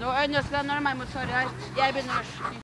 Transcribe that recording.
Nå øynes vennene meg mot Sverre her. Jeg begynner å skyte.